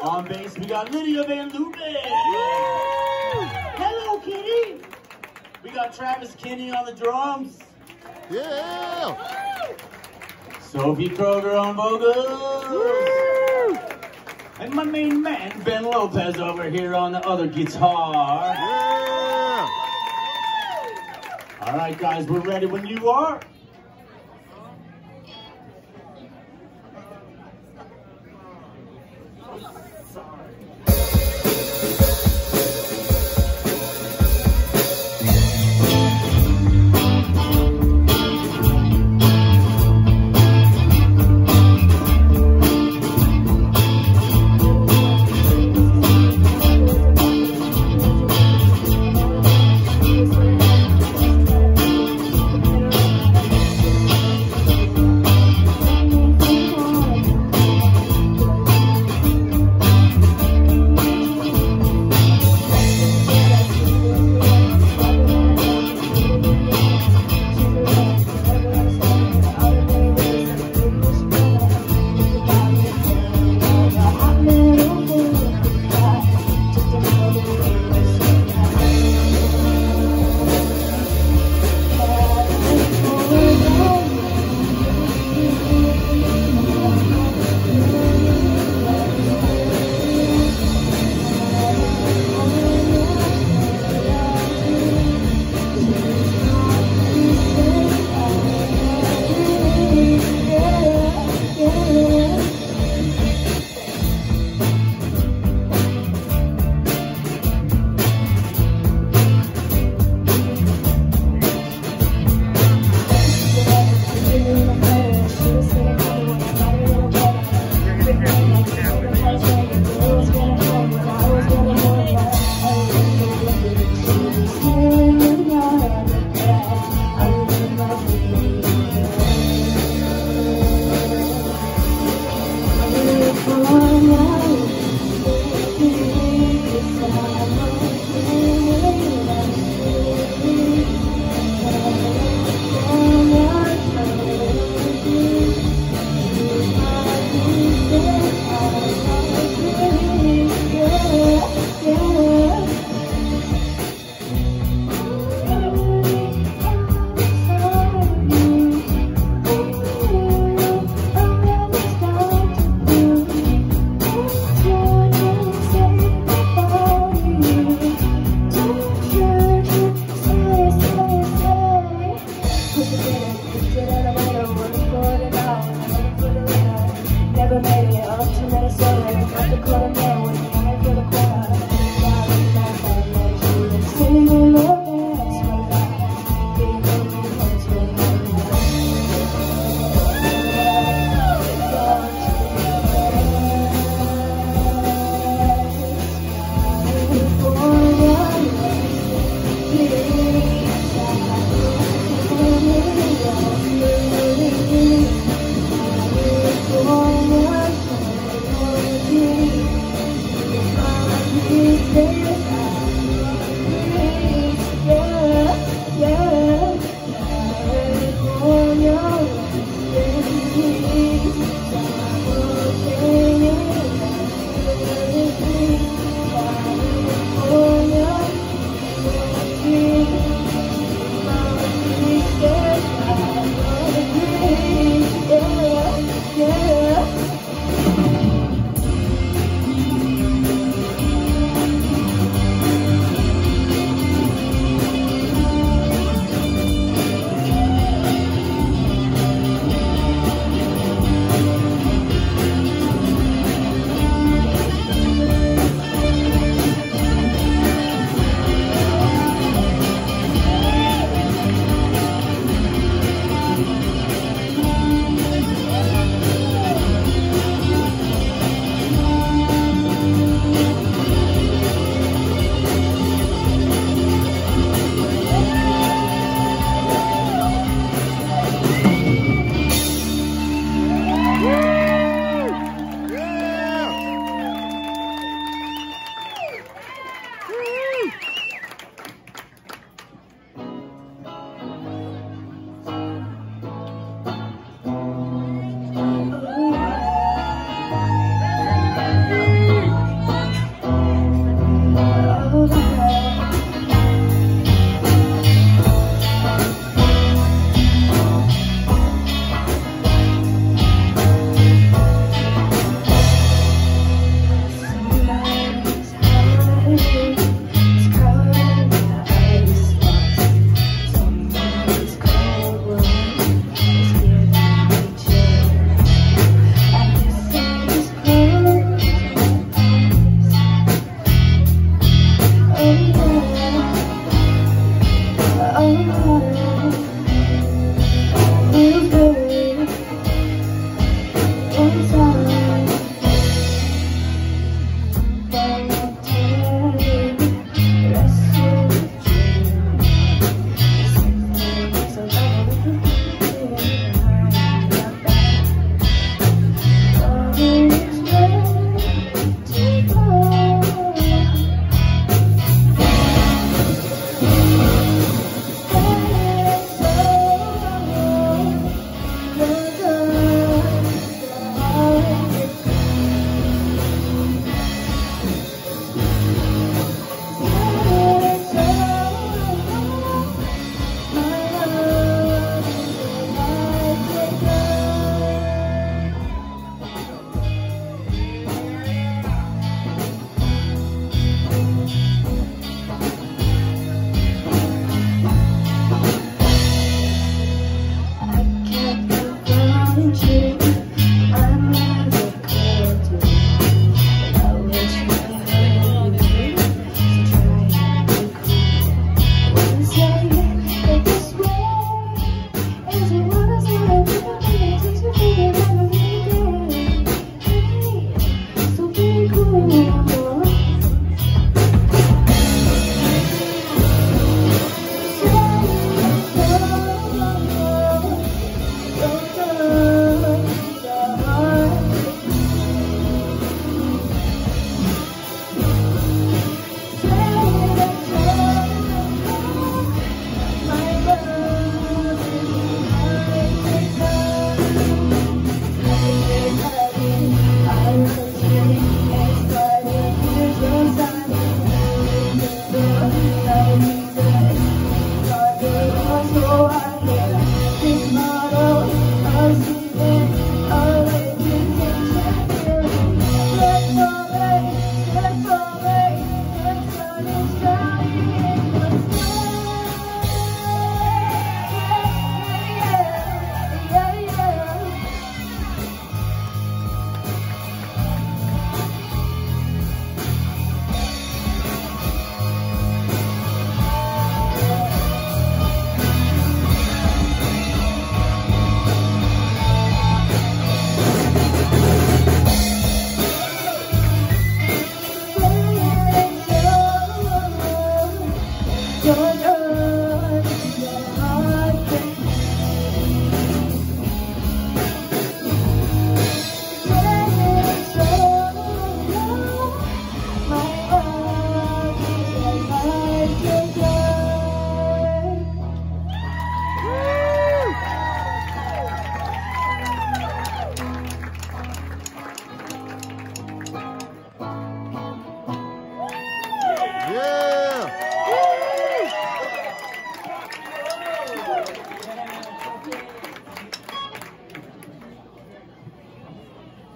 On bass, we got Lydia Van Lupe. Hello, Kitty. We got Travis Kinney on the drums. Yeah! Sophie Kroger on vocals. And my main man, Ben Lopez, over here on the other guitar. Yeah! All right, guys, we're ready when you are.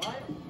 All right?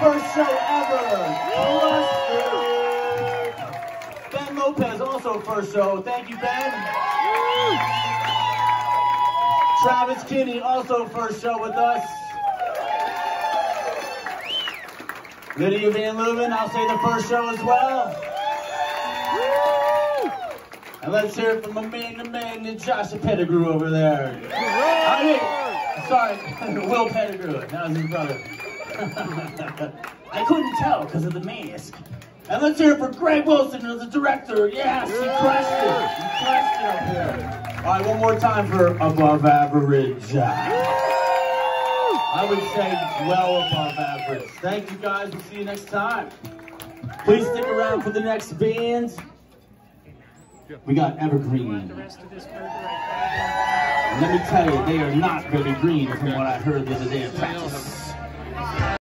First show ever. Ben Lopez, also first show. Thank you, Ben. Travis Kinney, also first show with us. Lydia Van Leuven, I'll say the first show as well. And let's hear it from my man, the man, Josh Pettigrew over there. I mean, sorry, Will Pettigrew. That was his brother. I couldn't tell because of the mask. And let's hear it for Greg Wilson, the director. Yes, he crushed it. He crushed it up here. All right, one more time for above average. Uh, I would say well above average. Thank you guys. We'll see you next time. Please stick around for the next bands. We got Evergreen. The rest of this burger right Let me tell you, they are not very green from what I heard the other day at practice.